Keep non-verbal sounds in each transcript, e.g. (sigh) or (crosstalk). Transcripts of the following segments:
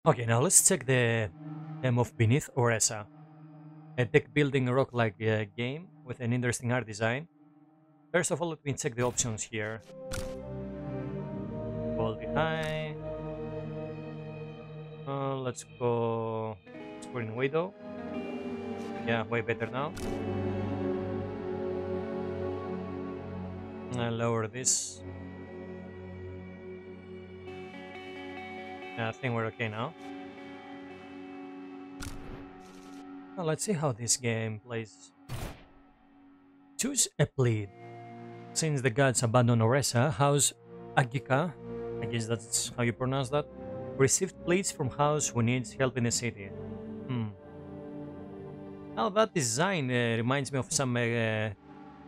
Okay, now let's check the demo of Beneath Oresa. A deck building roguelike uh, game with an interesting art design. First of all, let me check the options here. Quality high. Uh, let's go Screen Widow. Yeah, way better now. I'll lower this. I think we're okay now. Well, let's see how this game plays. Choose a plead. Since the gods abandoned Oresa, House Agika, I guess that's how you pronounce that, received pleas from House who needs help in the city. Hmm. Now that design uh, reminds me of some uh,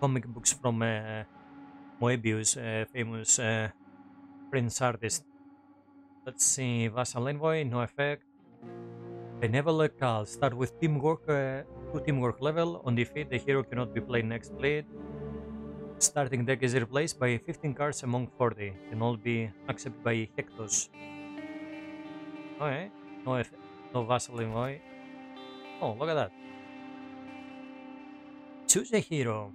comic books from uh, Moebius, uh, famous uh, prince artist. Let's see, Vassal Envoy, no effect. Benevolent Call, start with teamwork, uh, to teamwork level. On defeat, the hero cannot be played next blade. Starting deck is replaced by 15 cards among 40. Can all be accepted by Hectos. Okay, no effect, no Vassal Envoy. Oh, look at that. Choose a hero.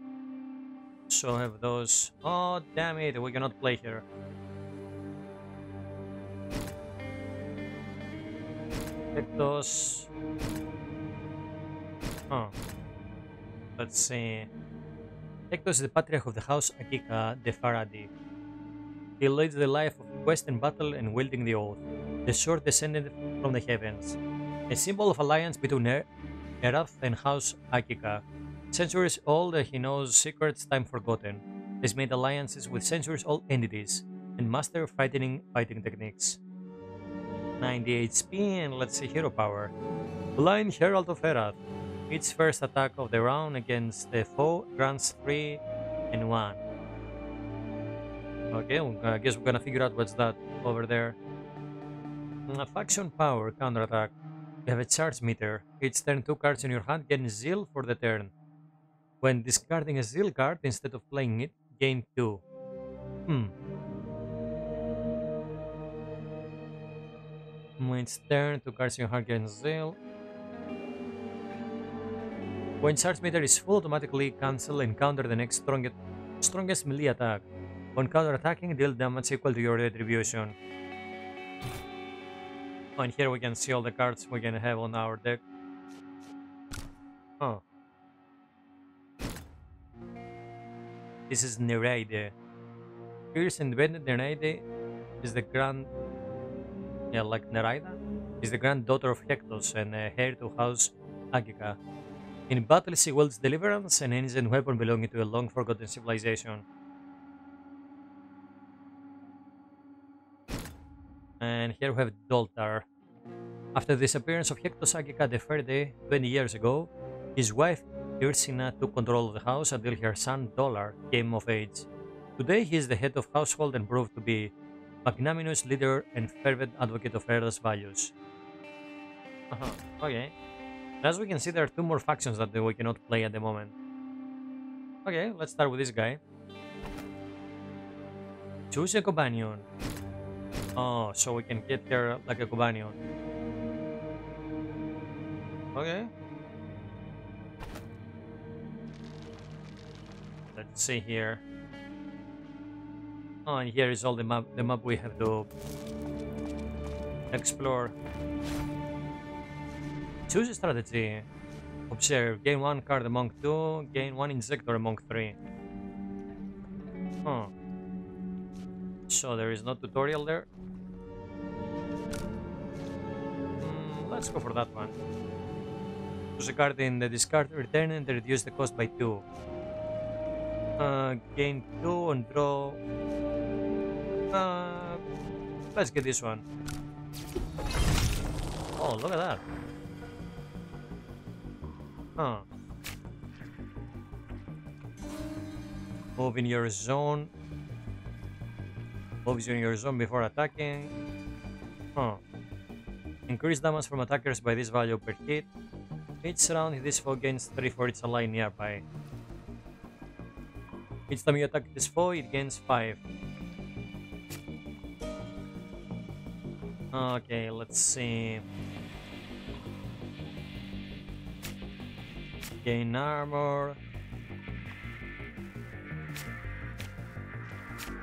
So have those. Oh, damn it, we cannot play here. Huh. Let's see. Hectos is the patriarch of the house Akika de Faradi. He leads the life of quest and battle and wielding the oath, the sword descended from the heavens, a symbol of alliance between er Erath and House Akika. Centuries old, he knows secrets time forgotten. He's made alliances with centuries old entities and master fighting fighting techniques. 98 spin, let's see hero power. Blind Herald of Erath. Its first attack of the round against the foe grants 3 and 1. Okay, I guess we're gonna figure out what's that over there. A faction power counterattack. You have a charge meter. Each turn, two cards in your hand gain zeal for the turn. When discarding a zeal card instead of playing it, gain 2. Hmm. It's turn, to gain zeal. When charge meter is full, automatically cancel and counter the next strongest, strongest melee attack. When counter-attacking, deal damage equal to your retribution. And here we can see all the cards we can have on our deck. Oh. This is Nereide. Fierce independent Nereide is the grand... Like Nereida? Is the granddaughter of Hectos and uh, heir to House Agica. In battle, she wields Deliverance, an ancient weapon belonging to a long-forgotten civilization. And here we have Doltar. After the disappearance of Hector Agika the Ferde 20 years ago, his wife Ursina took control of the house until her son Doltar came of age. Today he is the head of household and proved to be magnanimous leader and fervent advocate of Erath's values. Uh -huh. Okay. As we can see, there are two more factions that we cannot play at the moment. Okay, let's start with this guy. Choose a companion. Oh, so we can get there like a companion. Okay. Let's see here. Oh, and here is all the map the map we have to explore. Choose a strategy. Observe. Gain one card among two. Gain one insector among three. Huh. So there is no tutorial there. Mm, let's go for that one. Choose a card in the discard return and reduce the cost by 2. Uh, gain 2 and draw. Uh, let's get this one. Oh, look at that. Huh. Move in your zone. Moves in your zone before attacking. Huh. Increase damage from attackers by this value per hit. Each round, this foe gains 3 for its ally nearby. Each time you attack this foe, it gains 5. Okay, let's see. Gain armor.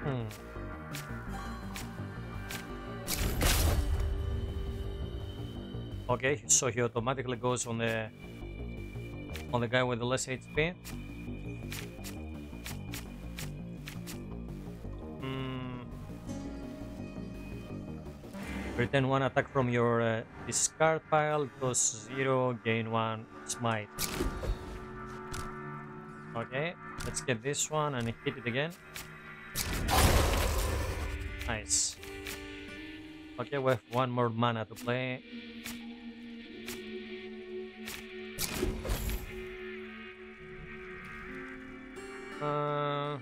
Hmm. Okay, so he automatically goes on the on the guy with the less HP. Return one attack from your uh, discard pile, cost zero, gain one smite. Okay, let's get this one and hit it again. Nice. Okay, we have one more mana to play. Uh,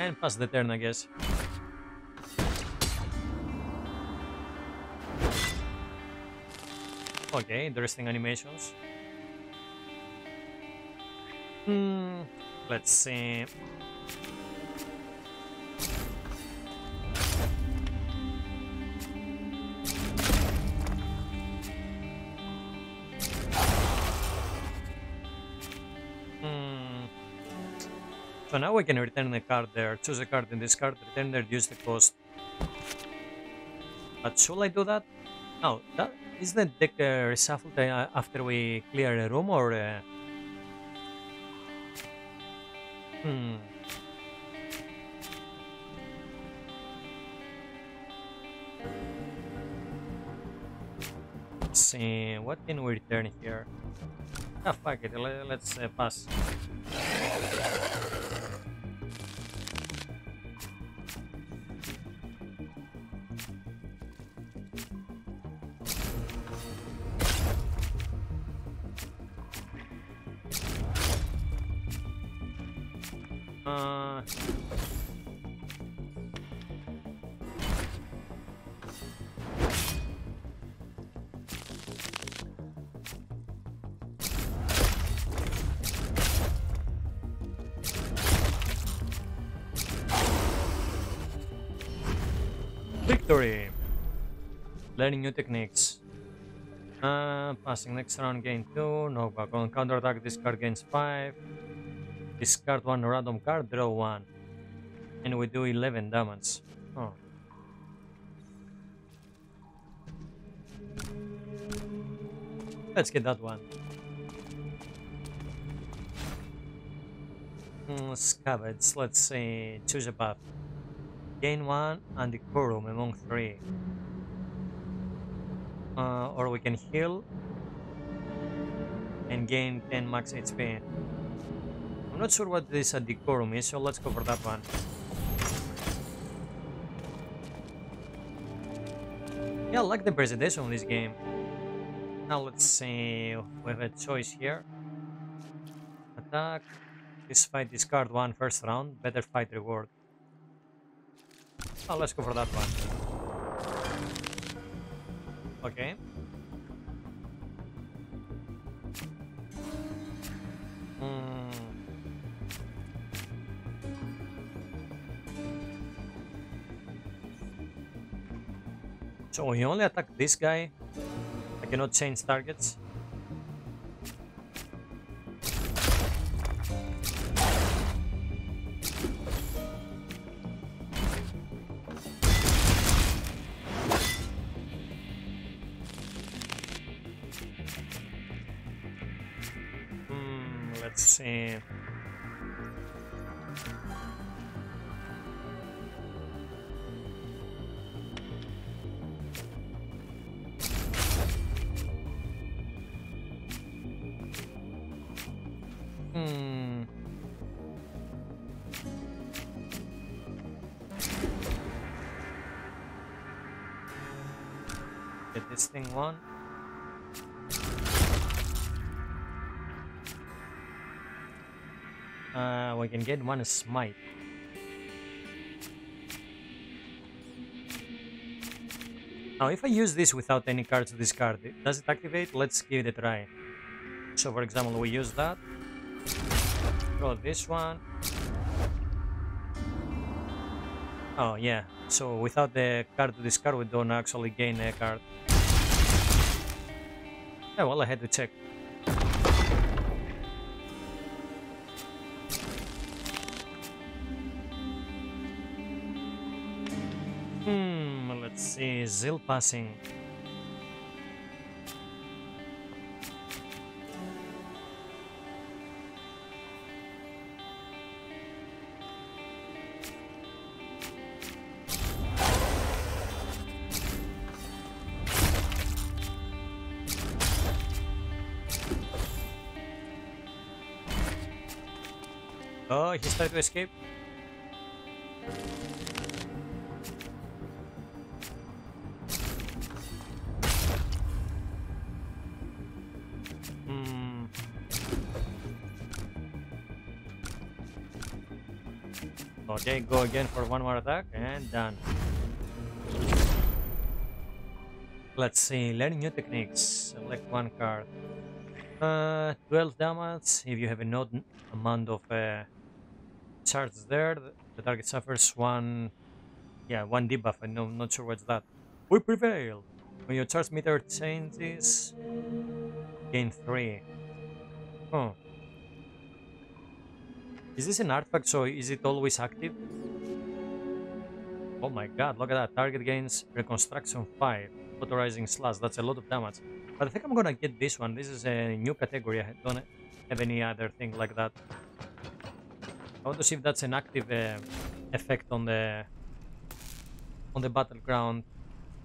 and pass the turn, I guess. Okay, interesting animations. Hmm, let's see. Hmm. So now we can return the card there, choose a card in this card, return there, use the cost. But should I do that? No, that is the deck uh, reshuffled uh, after we clear a room or... Uh... Hmm. Let's see, what can we return here? Ah, fuck it, let, us uh, pass. Learning new techniques. Uh, passing next round gain 2, no back on counter attack, this card gains 5. Discard one random card, draw one. And we do 11 damage. Oh. Let's get that one. Mm, Scabbards, let's say, choose a path. Gain one and decorum among three. Uh, or we can heal and gain 10 max HP. I'm not sure what this decorum is, so let's go for that one. Yeah, I like the presentation of this game. Now let's see, we have a choice here. Attack. This fight discard one first round, better fight reward. Oh, let's go for that one. Okay. Hmm. So we only attack this guy. I cannot change targets. Get one smite. Now, if I use this without any cards to discard, does it activate? Let's give it a try. So, for example, we use that. Draw this one. Oh, yeah. So without the card to discard, we don't actually gain a card. Yeah, well, I had to check. See. Zeal passing. Oh, he tried to escape. Okay, go again for one more attack and done. Let's see, learning new techniques. Select one card. Uh, 12 damage. If you have a node amount of uh, charge there, the, target suffers one, yeah, one debuff. I'm no, not sure what's that. We prevail. When your charge meter changes, gain three. Oh. Is this an artifact? So is it always active? Oh my god! Look at that. Target gains reconstruction five, authorizing slash. That's a lot of damage. But I think I'm gonna get this one. This is a new category. I don't have any other thing like that. I want to see if that's an active uh, effect on the on the battleground.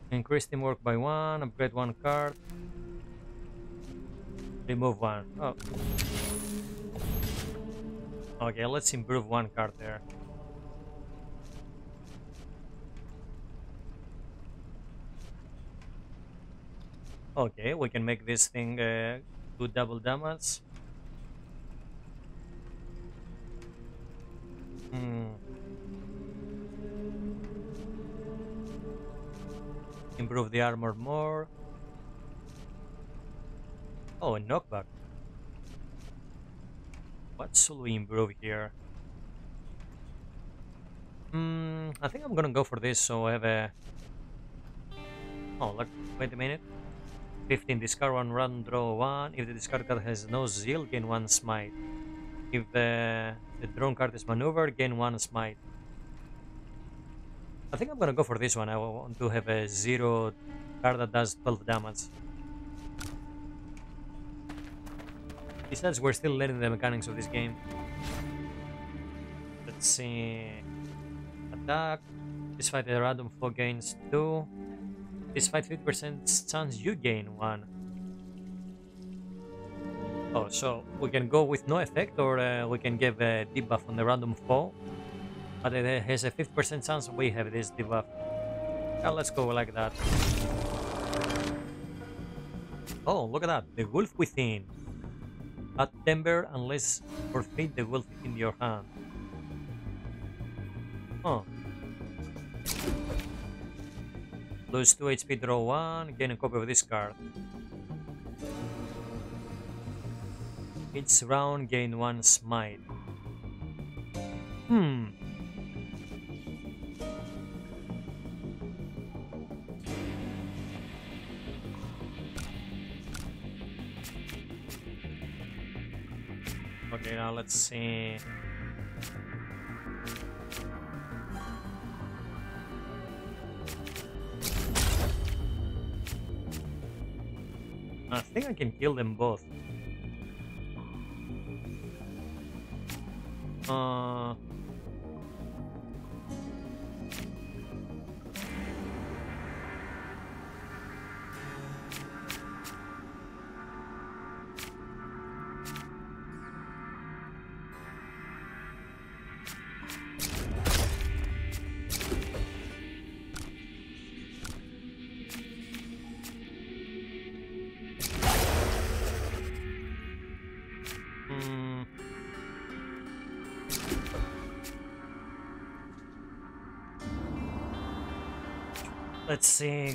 Increase teamwork by one. Upgrade one card. Remove one. Oh. Okay, let's improve one card there. Okay, we can make this thing uh, do double damage. Hmm. Improve the armor more. Oh, a knockback. What should we improve here? Hmm, I think I'm gonna go for this so I have a... Oh, look, wait a minute. 15 discard one run draw one. If the discard card has no zeal gain one smite. If the, the drawn card is maneuver gain one smite. I think I'm gonna go for this one. I want to have a zero card that does 12 damage besides we're still learning the mechanics of this game let's see attack this fight a random foe gains 2 Despite 50% chance you gain one. Oh, so we can go with no effect or uh, we can give a debuff on the random foe. But it has a 50% chance we have this debuff. Let's go like that. Oh, look at that. The Wolf Within. Add Timber unless forfeit the Wolf in your hand. Oh. Lose 2 HP, draw 1, gain a copy of this card. Each round, gain 1 smite. Hmm. Let's see. I think I can kill them both. Uh...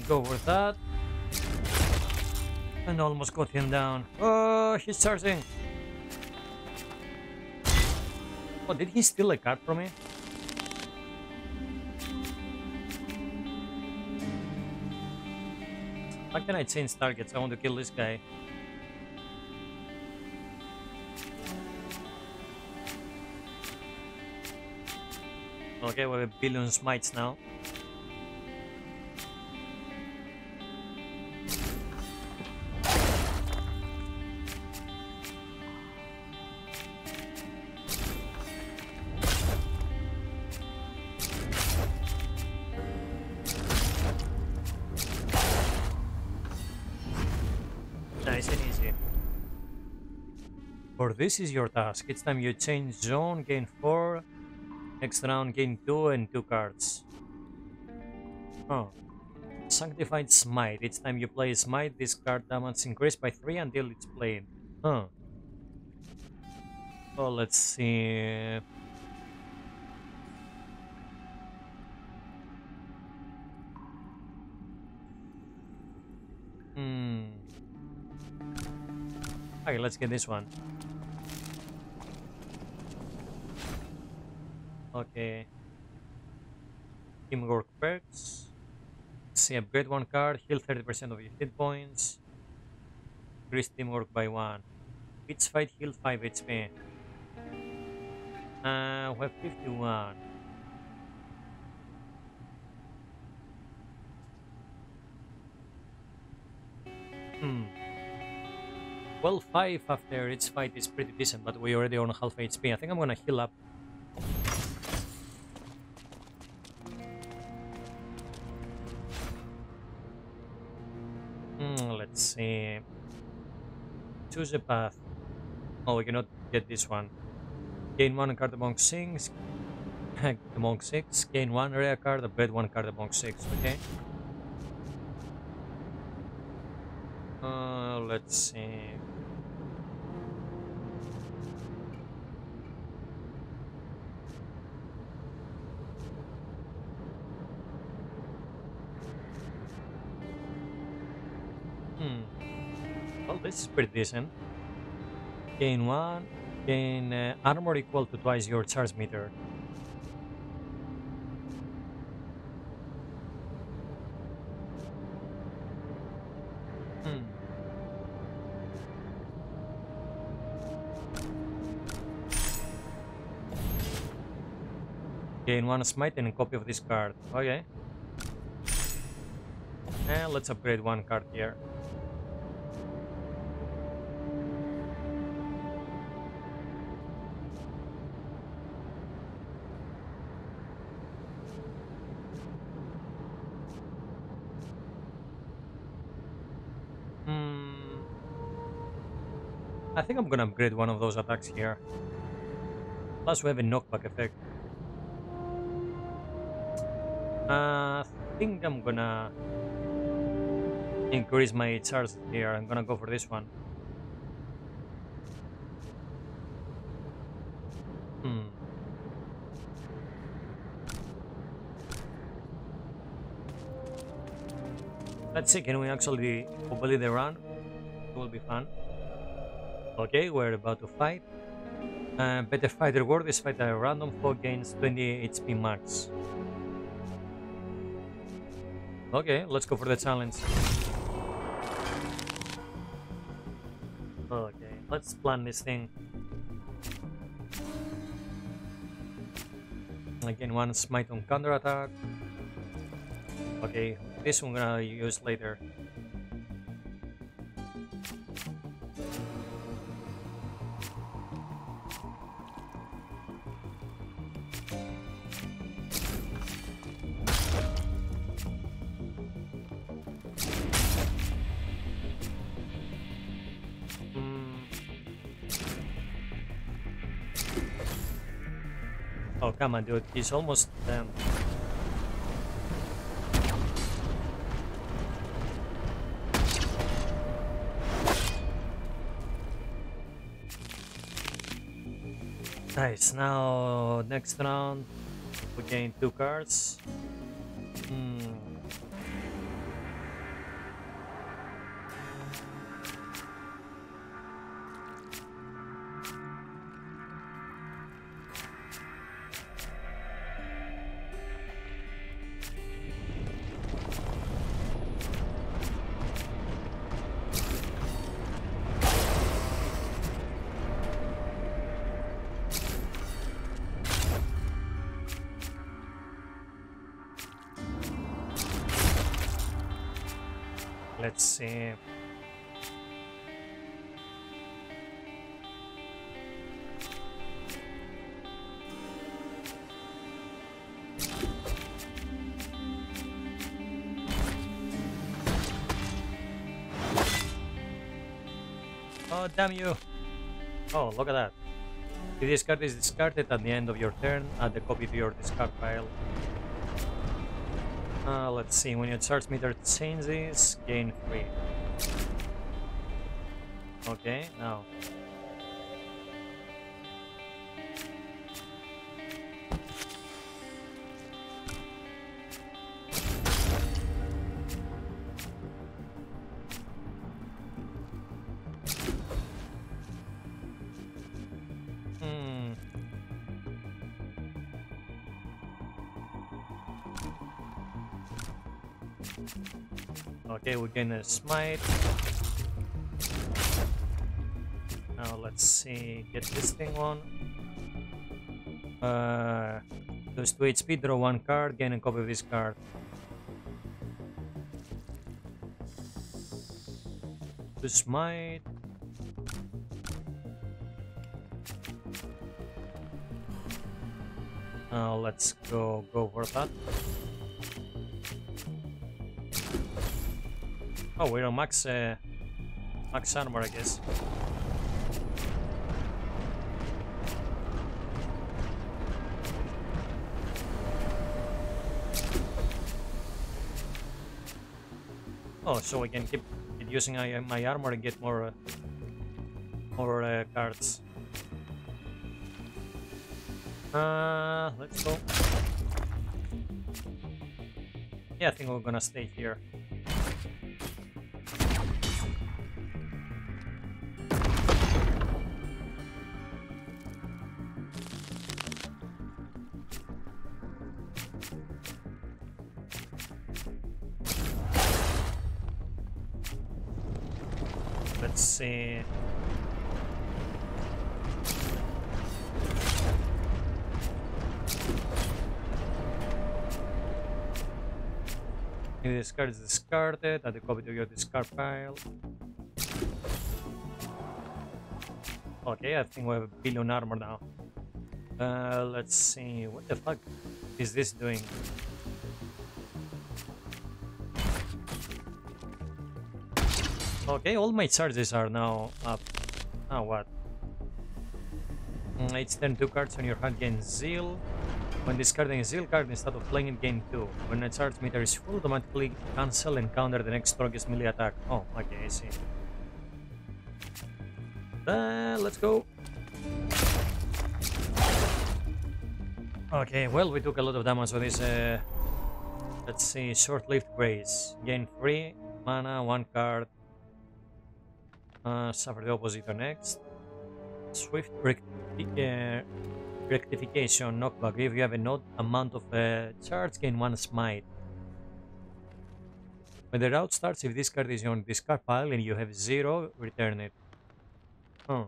go with that. And almost got him down. Oh, he's charging. Oh, did he steal a card from me? How can I change targets? I want to kill this guy. Okay, we have a billion smites now. This is your task. Each time you change zone, gain 4. Next round, gain 2 and 2 cards. Oh. Sanctified Smite. Each time you play Smite, this card damage increased by 3 until it's played. Huh. Oh, let's see. Hmm. Okay, let's get this one. Okay. Teamwork perks. See, upgrade one card, heal 30% of your hit points. Increase teamwork by one. Each fight heal 5 HP. Uh, we have 51. Hmm. Well, 5 after each fight is pretty decent, but we already on half HP. I think I'm gonna heal up. See. Choose a path. Oh, we cannot get this one. Gain one card among six. (laughs) among six. Gain one rare card, upgrade one card among six. Okay. Uh, let's see. This is pretty decent. Gain one. Gain uh, armor equal to twice your charge meter. Hmm. Gain one smite and a copy of this card. Okay. And let's upgrade one card here. I think I'm gonna upgrade one of those attacks here. Plus we have a knockback effect. Uh, I think I'm gonna increase my charge here. I'm gonna go for this one. Hmm. Let's see, can we actually complete the run? It will be fun. Okay, we're about to fight. Uh, better fight reward is fight a random foe gains 20 HP max. Okay, let's go for the challenge. Okay, let's plan this thing. Again, one smite on counter attack. Okay, this one gonna use later. On, dude. He's almost done. Nice. Now, next round, we gain two cards. Let's see. Oh, damn you! Oh, look at that. If this card is discarded at the end of your turn, add the copy to your discard pile. Uh, let's see, when your charge meter changes, gain 3. Okay, now. Okay, we gain a smite. Now let's see, get this thing on. Uh, lose 2 HP, draw one card, gain a copy of this card. To smite. Now let's go go for that. Oh, we're on max uh, max armor, I guess. Oh, so we can keep, using my, my armor and get more uh, more uh, cards. Uh, let's go. Yeah, I think we're gonna stay here. Card is discarded, add a copy to your discard pile. Okay, I think we have a billion armor now. Uh, let's see, what the fuck is this doing? Okay, all my charges are now up. Now what? Mm, It's turn two cards on your hand gain Zeal. When discarding a Zeal card instead of playing it, game 2. When a charge meter is full, automatically cancel and counter the next strongest melee attack. Oh, okay, I see. Uh, let's go. Okay, well, we took a lot of damage with this. Uh, let's see, short-lived grace. Gain 3 mana, 1 card. Uh, suffer the oppositor next. Swift rectification knockback. If you have an odd amount of uh, charge, gain 1 smite. When the route starts, if this card is on discard pile and you have 0, return it. Huh.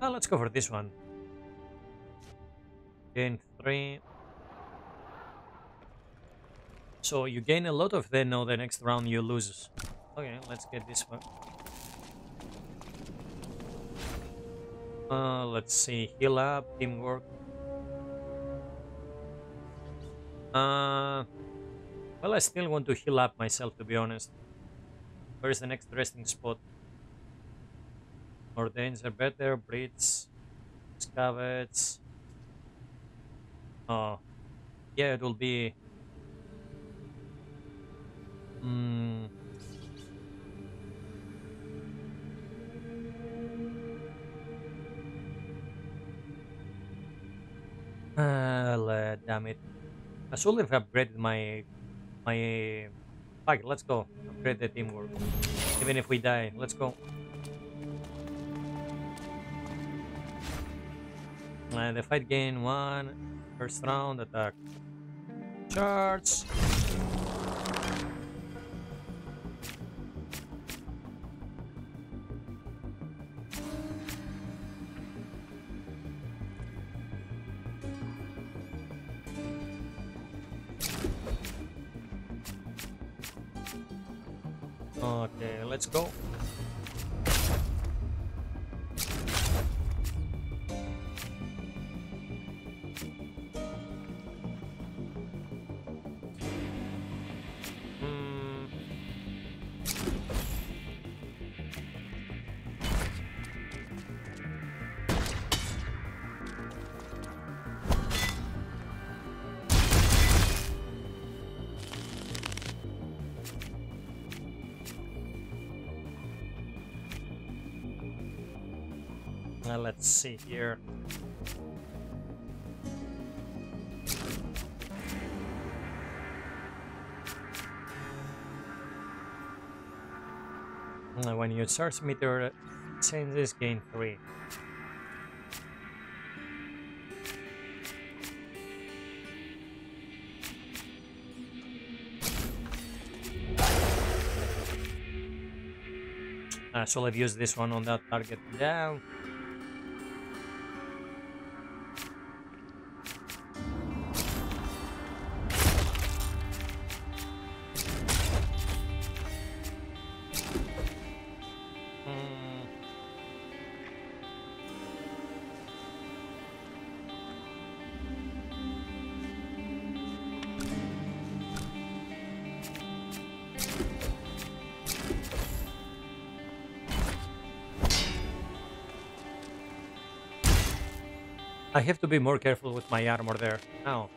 Ah, let's go for this one. Gain 3. So you gain a lot of then now the next round you lose. Okay, let's get this one. Uh, let's see, heal up, teamwork. Uh, well, I still want to heal up myself, to be honest. Where's the next resting spot? Ordains are better, breeds, scavets. Oh, yeah, it will be. Hmm. Uh, damn it. I should have upgraded my my fuck, let's go. Upgrade the teamwork. Even if we die, let's go. Uh, the fight gain one first round attack. Charge. Uh, let's see here. Uh, When you charge meter, changes gain 3. Uh, so I've used this one on that target down. I have to be more careful with my armor there. Now.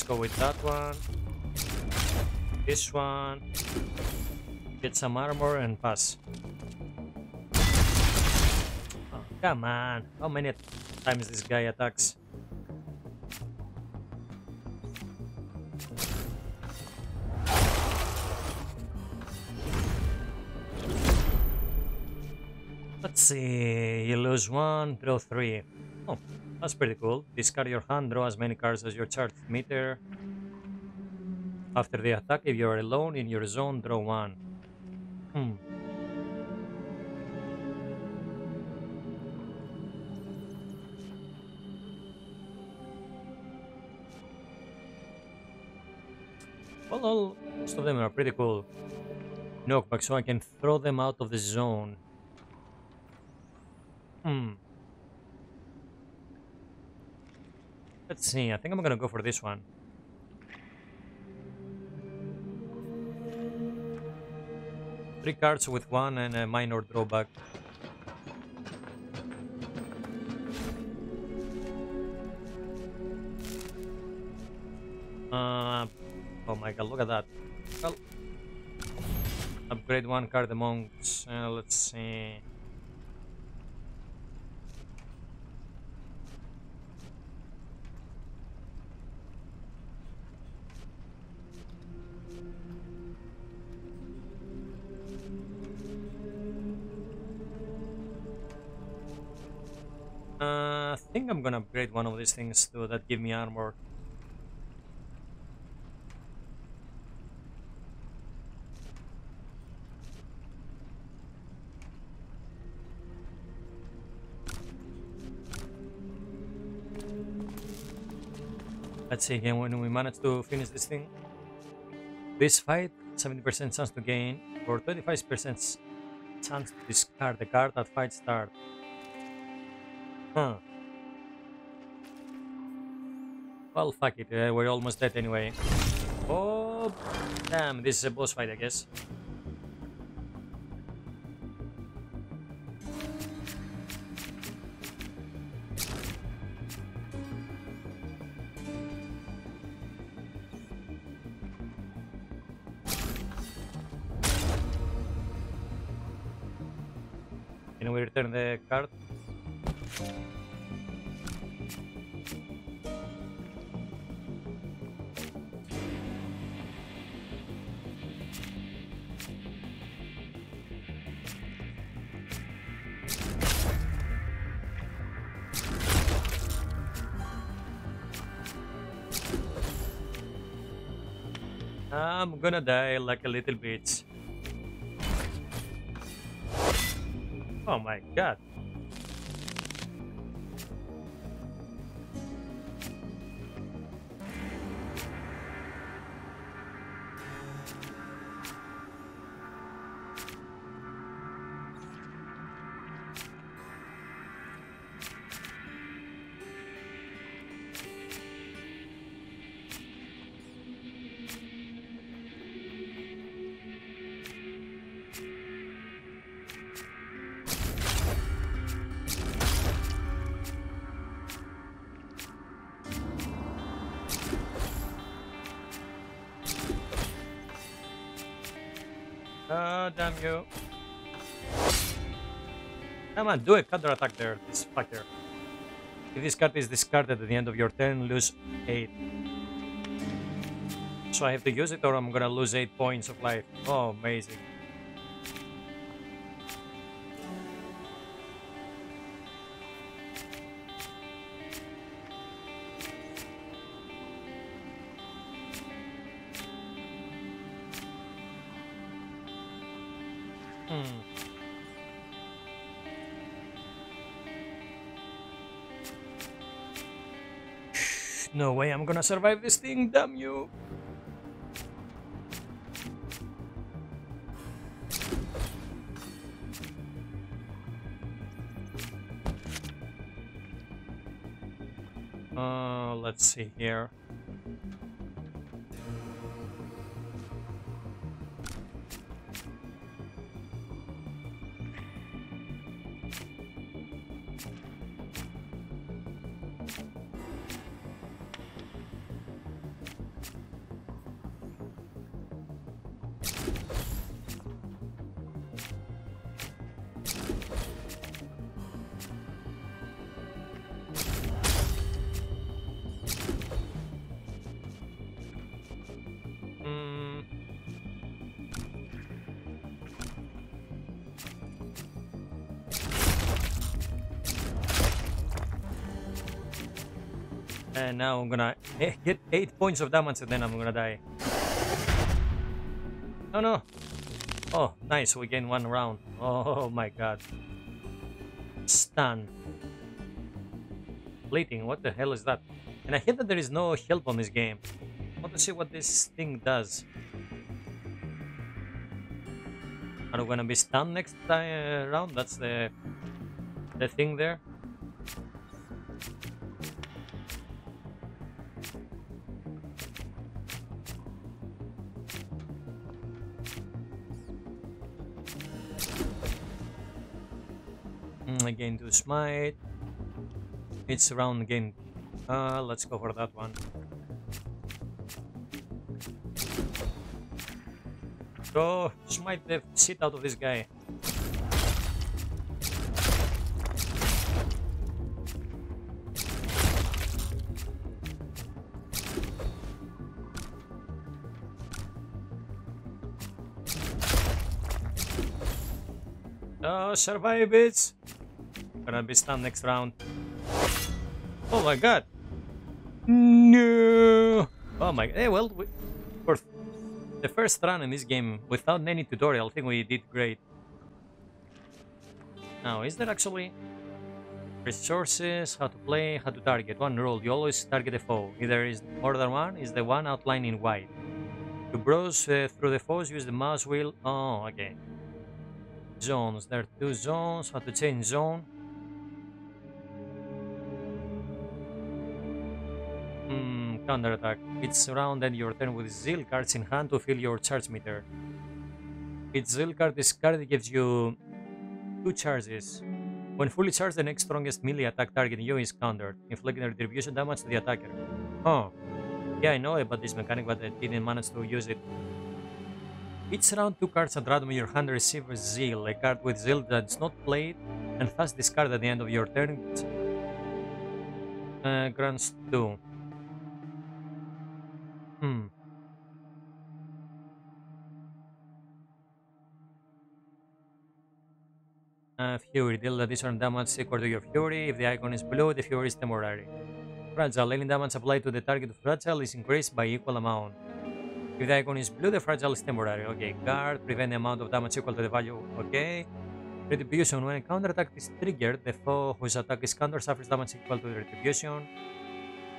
Let's go with that one. This one. Get some armor and pass. Oh, come on. How many times this guy attacks? Let's see. You lose one, draw three. Oh, that's pretty cool. Discard your hand, draw as many cards as your charge meter. After the attack, if you are alone in your zone, draw one. Hmm. Well, all, most of them are pretty cool. Knockback, so I can throw them out of the zone. Hmm. Let's see. I think I'm gonna go for this one. Three cards with one and a minor drawback. Uh, oh my god, look at that. Well, upgrade one card amongst. Uh, let's see. Think I'm gonna upgrade one of these things that give me armor. Let's see again when we manage to finish this thing. This fight, 70% chance to gain, or 25% chance to discard the card at fight start. Huh. Well, fuck it, uh, we're almost dead anyway. Oh, damn, this is a boss fight, I guess. Can we return the card? I'm gonna die like a little bitch. Oh my god. Come on, do a counter attack there, this fucker. If this card is discarded at the end of your turn, lose 8. So I have to use it or I'm gonna lose 8 points of life. Oh, amazing. No way I'm gonna survive this thing, damn you! Uh, let's see here. Now I'm gonna (laughs) get 8 points of damage and then I'm gonna die. Oh no! Oh, nice, we gain one round. Oh my god. Stun. Bleeding, what the hell is that? And I hate that there is no help on this game. I want to see what this thing does. Are we gonna be stunned next time uh, round? That's the the thing there. Again to smite. It's round again. Uh, let's go for that one. Go smite the shit out of this guy. Oh, survive it! Gonna be stunned next round. Oh my god! No! Oh my. Hey, well, we, for the first run in this game without any tutorial, I think we did great. Now, is there actually resources, how to play, how to target? One rule, you always target a foe. If there is more than one, is the one outlined in white. To browse uh, through the foes, use the mouse wheel. Oh, okay. Zones, there are two zones, how to change zone. Counter attack. It's round and your turn with Zeal cards in hand to fill your charge meter. Each Zeal card discarded gives you two charges. When fully charged, the next strongest melee attack targeting you is countered, inflicting retribution damage to the attacker. Oh, yeah, I know about this mechanic, but I didn't manage to use it. Each round, two cards at random your hand receive Zeal, a card with Zeal that's not played and thus discarded at the end of your turn. Uh, grants 2. Hmm. Uh, Fury. Deal additional damage equal to your Fury. If the icon is blue, the Fury is temporary. Fragile. Any damage applied to the target of Fragile is increased by equal amount. If the icon is blue, the fragile is temporary. Okay, guard, prevent the amount of damage equal to the value. Okay. Retribution. When a counterattack is triggered, the foe whose attack is countered suffers damage equal to the retribution.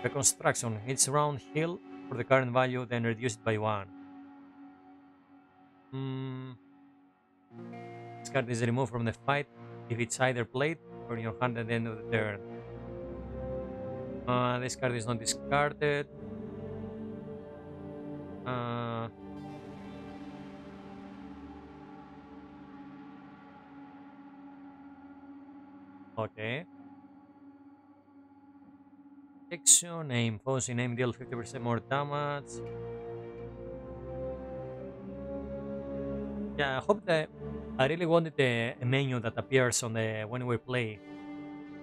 Reconstruction. Each round heal for the current value, then reduce it by one. Hmm. This card is removed from the fight if it's either played or in your hand at the end of the turn. Uh, this card is not discarded. Uh, okay. Action, aim, posing, aim, deal 50% more damage. Yeah, I hope that I really wanted a menu that appears on the when we play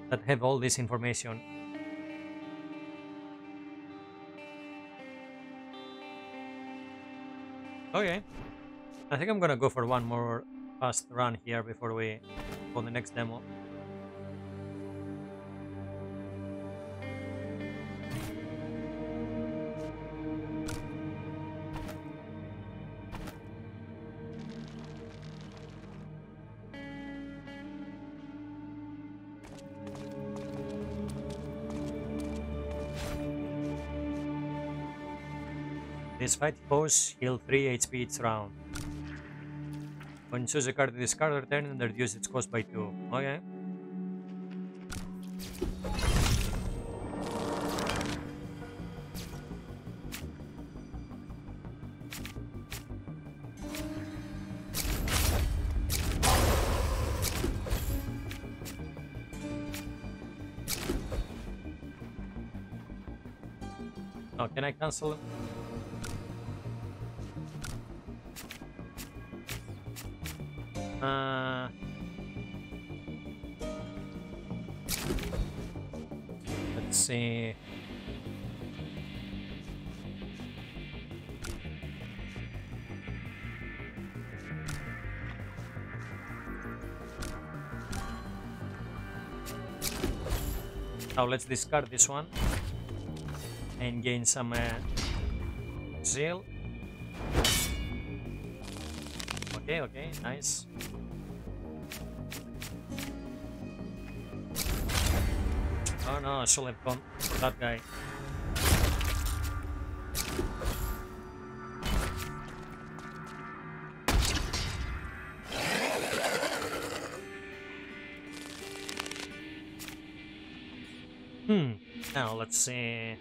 that have all this information. Okay. I think I'm gonna go for one more fast run here before we go the next demo. This fight foes heal 3 HP each round. When you choose a card to discard or turn and reduce its cost by 2. Okay. Can I cancel? Uh, let's see. Now let's discard this one and gain some uh, zeal. Okay, okay, nice. Oh no, I should have gone that guy. Hmm, now let's see.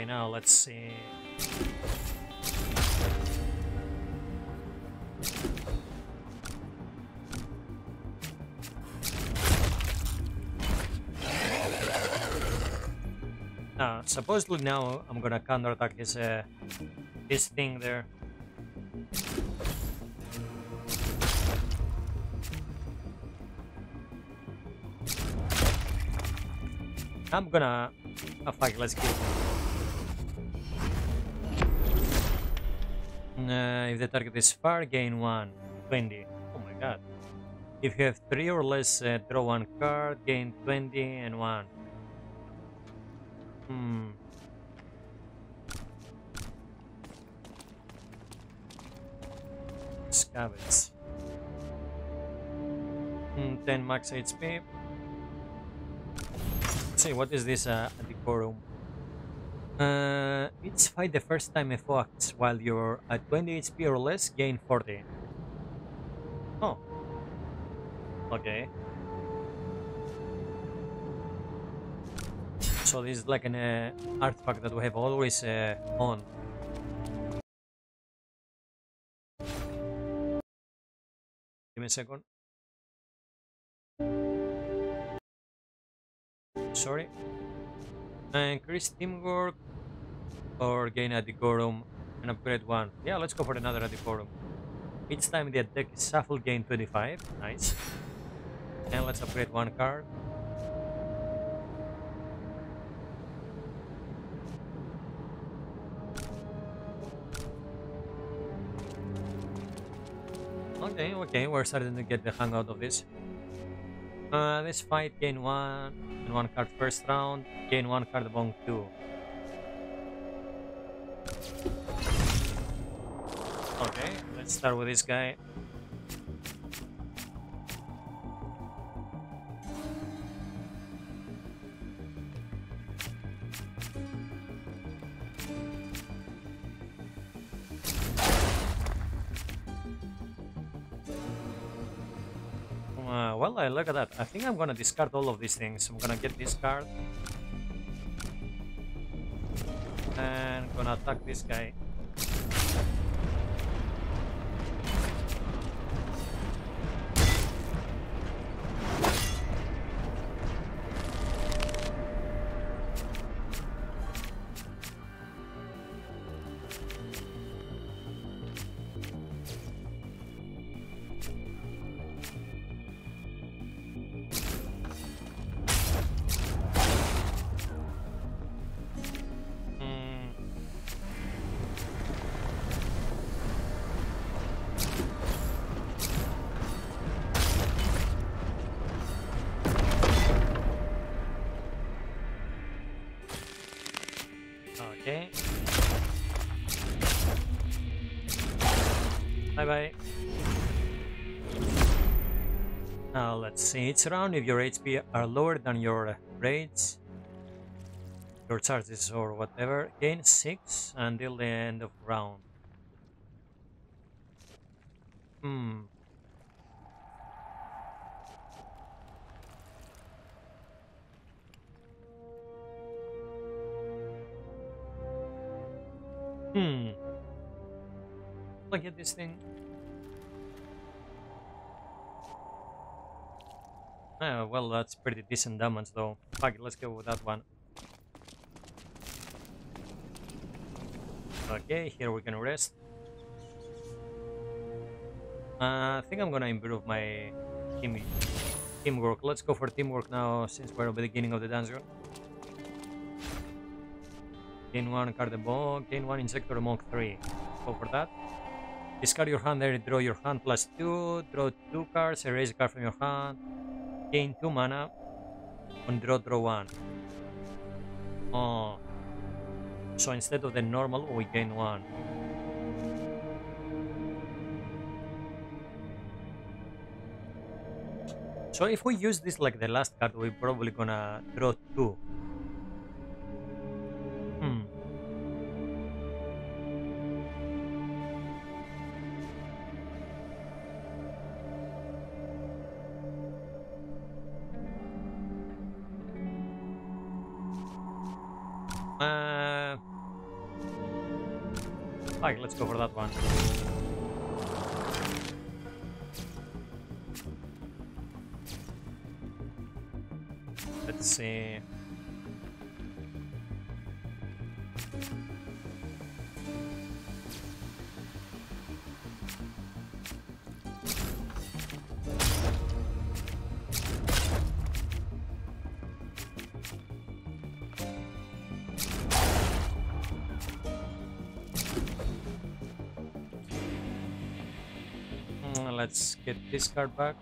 Okay, now let's see. Now, supposedly now I'm gonna counterattack his uh, his thing there. I'm gonna. Oh fuck, let's kill. Uh, if the target is far, gain 1. 20. Oh my god. If you have 3 or less, uh, draw 1 card, gain 20 and 1. Hmm. Scavenge. Hmm, 10 max HP. Let's see, what is this uh, decorum? Uh, each fight the first time foe while you're at 20 HP or less, gain 40. Oh. Okay. So this is like an uh, artifact that we have always uh, on. Give me a second. Sorry. Increase teamwork or gain a decorum and upgrade one. Yeah, let's go for another decorum. Each time the attack is shuffled, gain 25. Nice. And let's upgrade one card. Okay, okay, we're starting to get the hang out of this. Uh, this fight, gain one and one card first round, gain one card among two. Okay, let's start with this guy. Uh, well, uh, look at that. I think I'm gonna discard all of these things. I'm gonna get this card. Attack this guy. Let's. Each round, if your HP are lower than your rates, your charges or whatever, gain 6 until the end of round. Hmm. Hmm. Look at this thing. Ah, well, that's pretty decent damage though. Fuck it, let's go with that one. Okay, here we can rest. Uh, I think I'm gonna improve my team teamwork. Let's go for teamwork now since we're at the beginning of the dungeon. Gain one card bomb, gain one injector among three. Go for that. Discard your hand there, draw your hand plus two, draw two cards, erase a card from your hand, gain 2 mana on draw draw 1. Oh. So instead of the normal we gain 1. So if we use this like the last card we're probably gonna draw 2. Let's this card back.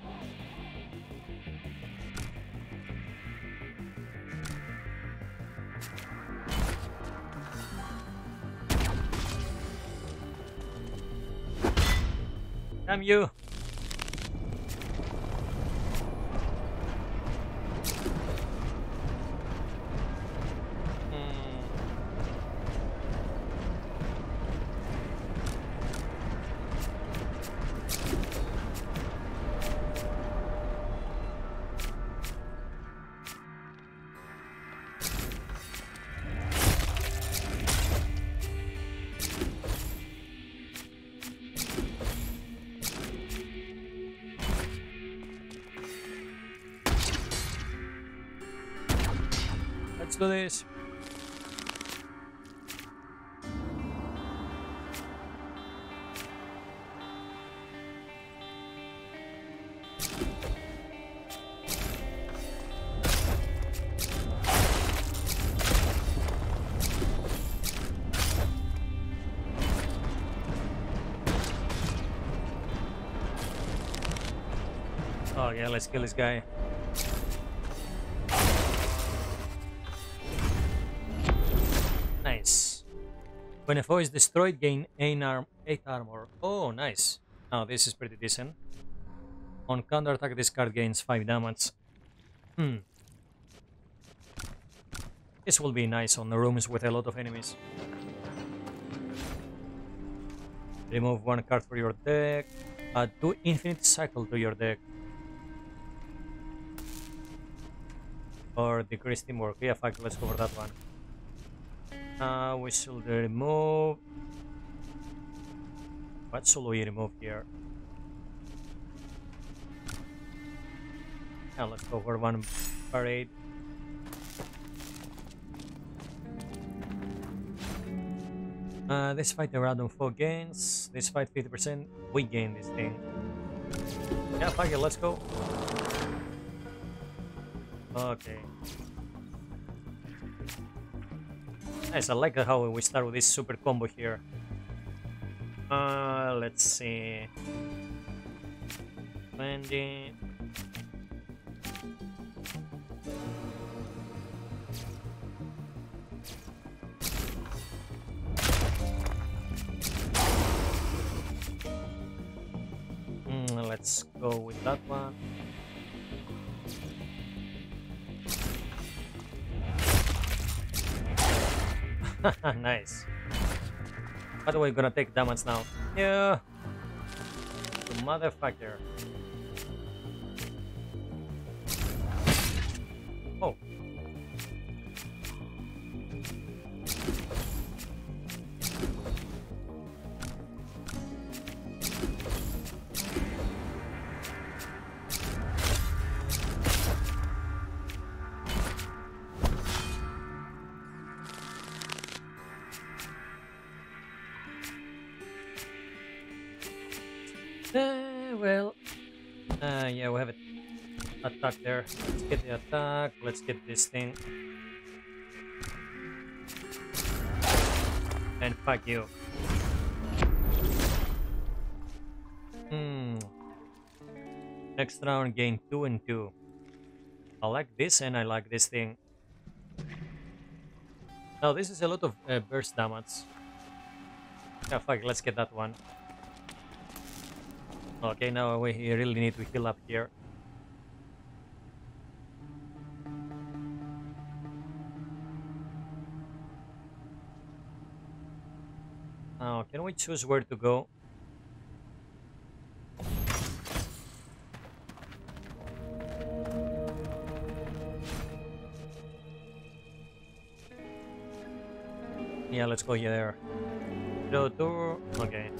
Do this. Oh yeah, let's kill this guy. When a foe is destroyed, gain 8, arm 8 armor. Oh, nice. Now this is pretty decent. On counterattack, this card gains 5 damage. Hmm. This will be nice on the rooms with a lot of enemies. Remove one card for your deck. Add two infinite cycle to your deck. Or decrease teamwork. Yeah, fuck, let's cover that one. Uh, we should remove... What should we remove here? Yeah, let's go for one parade. Uh, this fight the random foe gains. This fight 50%. We gain this thing. Yeah, fuck it, let's go. Okay. Nice, I like how we start with this super combo here. Uh, let's see. 20. Mm, let's go with that one. (laughs) nice. By the way, gonna take damage now. Yeah. You motherfucker. Let's get this thing. And fuck you. Hmm. Next round, gain 2 and 2. I like this and I like this thing. Now, this is a lot of uh, burst damage. Yeah, fuck, let's get that one. Okay, now we really need to heal up here. Now, can we choose where to go? Yeah, let's go here. Go to... Okay.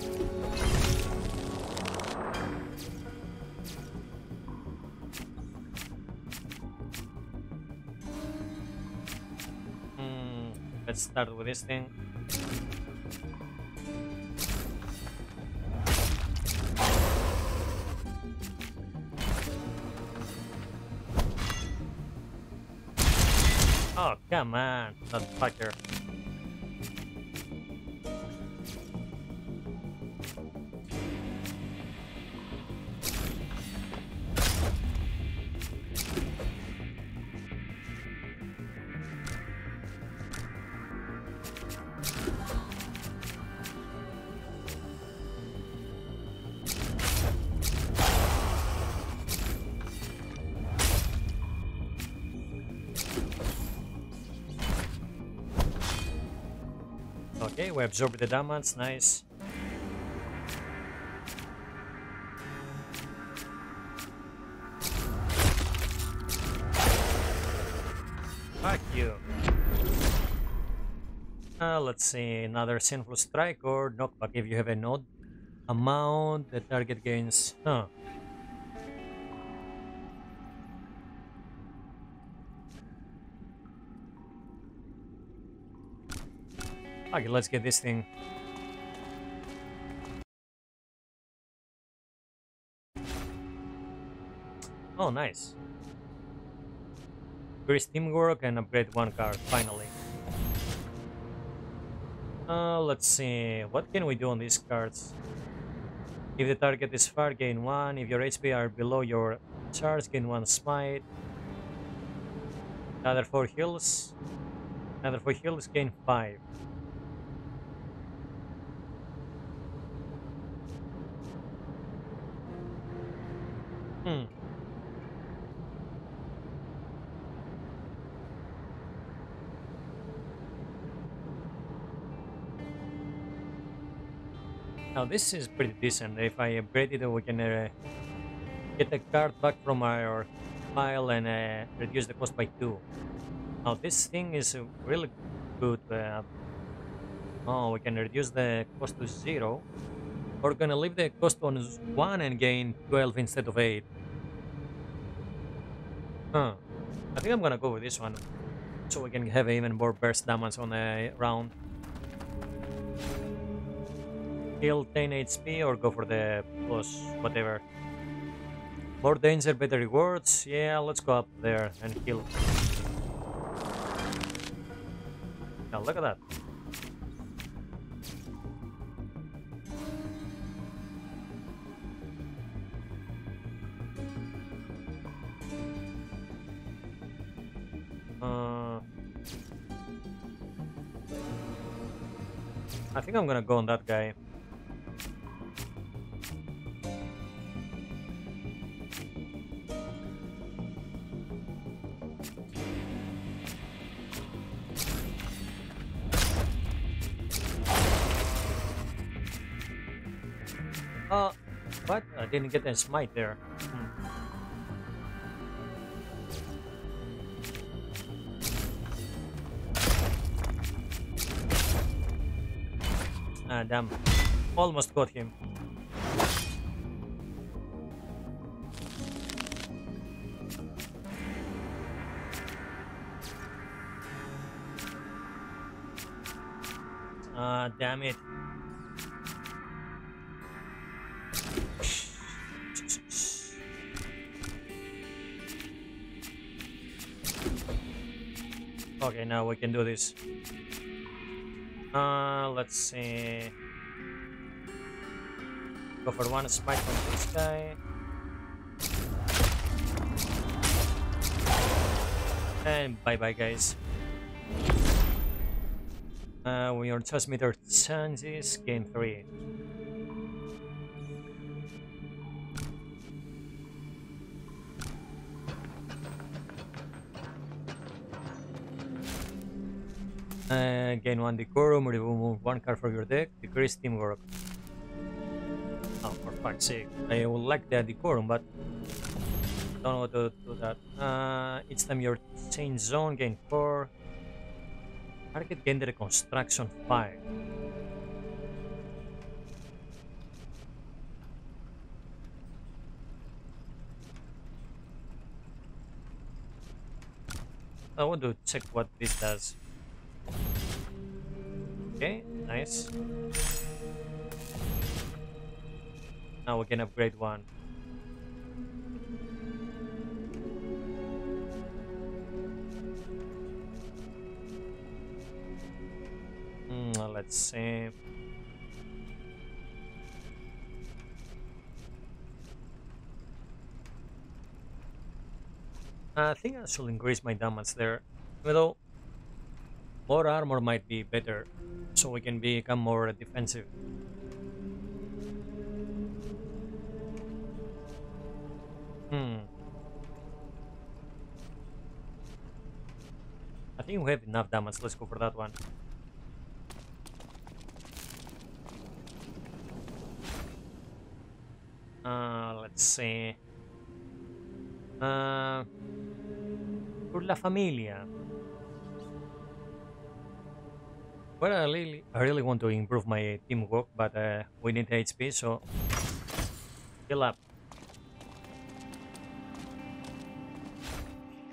Hmm, let's start with this thing. Come on, that we absorb the damage, nice. Fuck you. Uh, let's see, another Sinful Strike or Knockback if you have a node. Amount, the target gains... Huh. Okay, let's get this thing. Oh, nice. Increase teamwork and upgrade one card, finally. Uh, let's see, what can we do on these cards? If the target is far, gain 1. If your HP are below your charge, gain 1 smite. Another 4 heals. Another 4 heals, gain 5. Now this is pretty decent. If I upgrade it, we can uh, get a card back from our pile and uh, reduce the cost by 2. Now this thing is really good. Uh, oh, we can reduce the cost to 0. We're gonna leave the cost on 1 and gain 12 instead of 8. Huh. I think I'm gonna go with this one. So we can have even more burst damage on the round. Heal 10 HP or go for the plus whatever. More danger, better rewards. Yeah, let's go up there and heal. Now look at that. Uh, I think I'm gonna go on that guy. Didn't get that smite there. Hmm. Ah, damn. Almost got him. Okay, now we can do this. Uh, let's see. Go for one smite from this guy. And bye bye, guys. Uh, we are transmitter changes, game 3. Uh, gain one decorum, remove one card from your deck, decrease teamwork. Oh, for fuck's sake. I would like that decorum, but don't know how to do that. Uh, each time you're change zone, gain 4. Target gain the reconstruction 5. I want to check what this does. Okay, nice. Now we can upgrade one. Mm, let's see. I think I should increase my damage there. Even though more armor might be better, so we can become more defensive. Hmm. I think we have enough damage. Let's go for that one. Uh, let's see. Uh, por la familia. Well, I really, I really want to improve my teamwork, but uh, we need HP, so heal up.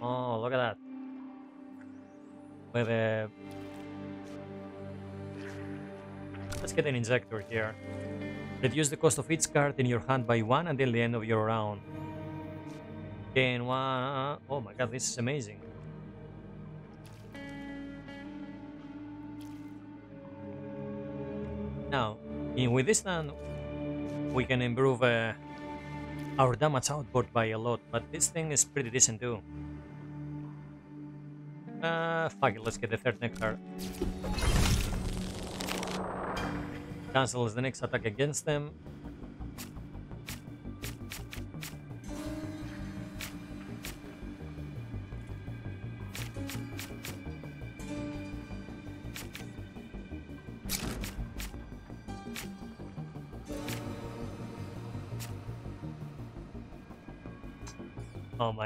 Oh, look at that. With a Let's get an injector here. Reduce the cost of each card in your hand by one until the end of your round. Gain one. Oh my god, this is amazing. Now, in, with this stand, we can improve uh, our damage output by a lot, but this thing is pretty decent too. Uh, fuck it, let's get the third nectar. Cancels the next attack against them.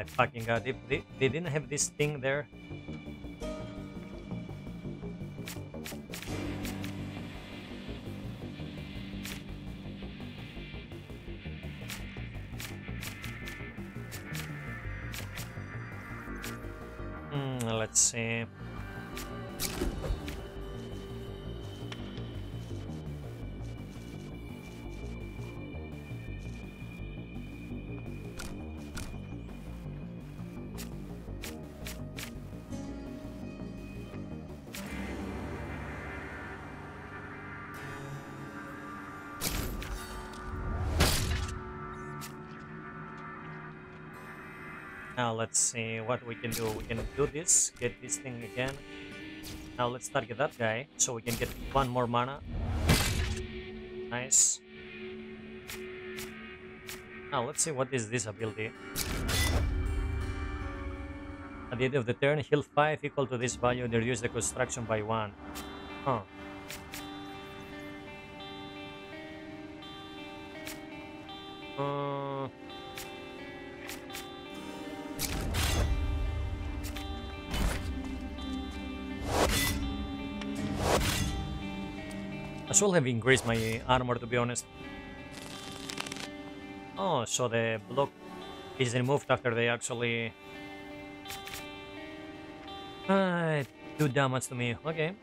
Fucking god, they, they, they didn't have this thing there. Now let's see what we can do. We can do this, get this thing again. Now let's target that guy so we can get one more mana. Nice. Now let's see what is this ability. At the end of the turn, heal 5 equal to this value and reduce the reconstruction by 1. Huh. Uh, should have increased my armor to be honest. Oh, so the block is removed after they actually uh, do damage to me. Okay.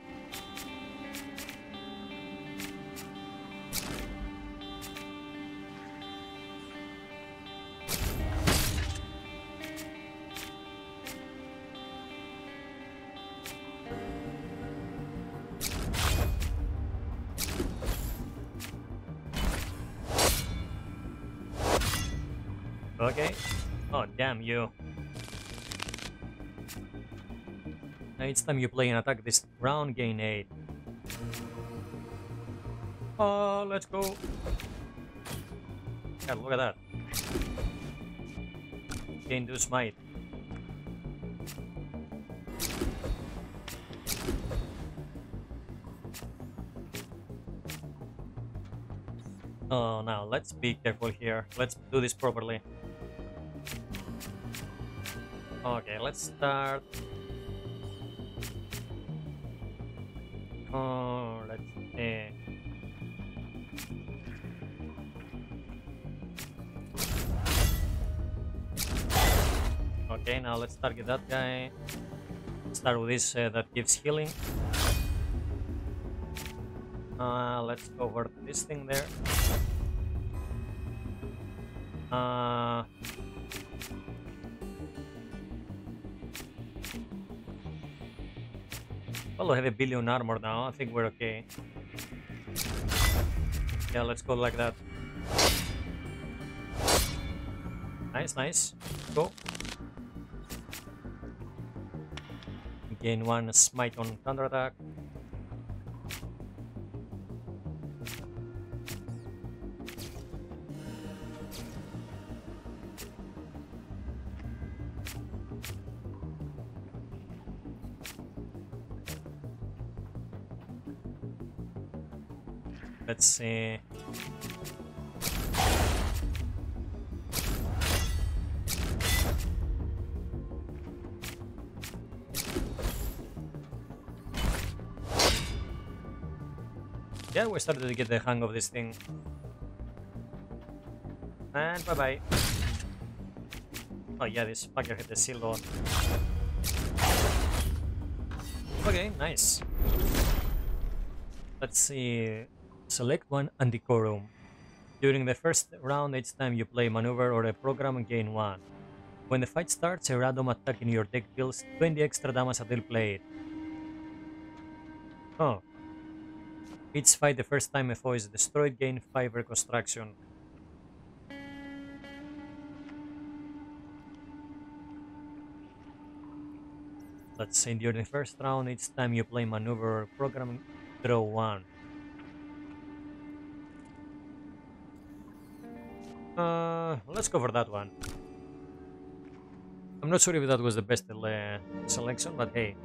Time you play an attack this round, gain 8. Oh, let's go. God, look at that. Gain 2 smite. Oh, now let's be careful here. Let's do this properly. Okay, let's start. Let's see. Okay, now let's target that guy. Start with this uh, that gives healing. Uh, let's go over this thing there. Uh, well, I have a billion armor now. I think we're okay. Yeah, let's go like that. Nice, nice. Go. Gain one smite on counterattack. See. Yeah, we started to get the hang of this thing. And bye-bye. Oh yeah, this fucker hit the on. Okay, nice. Let's see. Select one and decorum. During the first round, each time you play maneuver or a program, gain one. When the fight starts, a random attack in your deck deals 20 extra damage until played. Oh. Each fight the first time a foe is destroyed, gain 5 reconstruction. Let's say during the first round, each time you play maneuver or program, draw 1. Uh, let's go for that one. I'm not sure if that was the best uh, selection, but hey.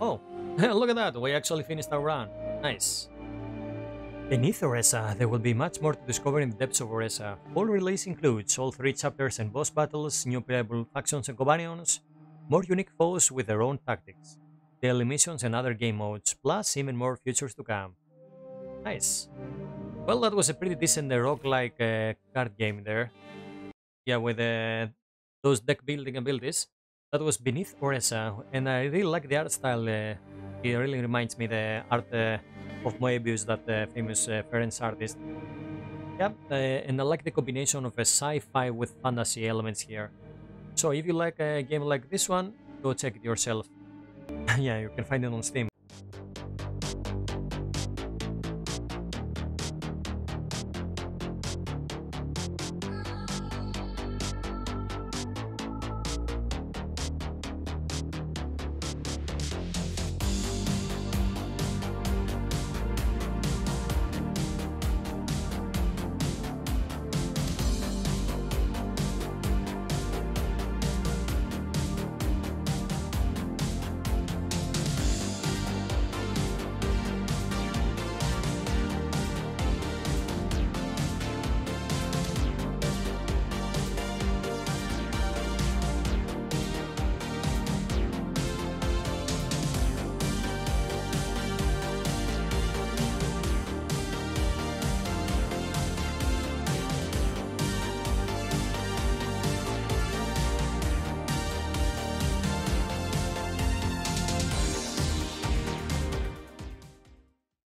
Oh, (laughs) look at that, we actually finished our run. Nice. Beneath Oresa, there will be much more to discover in the depths of Oresa. Full release includes all three chapters and boss battles, new playable factions and companions, more unique foes with their own tactics, daily missions and other game modes, plus even more features to come. Nice. Well, that was a pretty decent uh, roguelike uh, card game there. Yeah, with uh, those deck building abilities. That was Beneath Oresa, and I really like the art style. Uh, it really reminds me the art uh, of Moebius, that famous Ferenc artist. Yeah, uh, and I like the combination of a sci-fi with fantasy elements here. So if you like a game like this one, go check it yourself. (laughs) yeah, you can find it on Steam.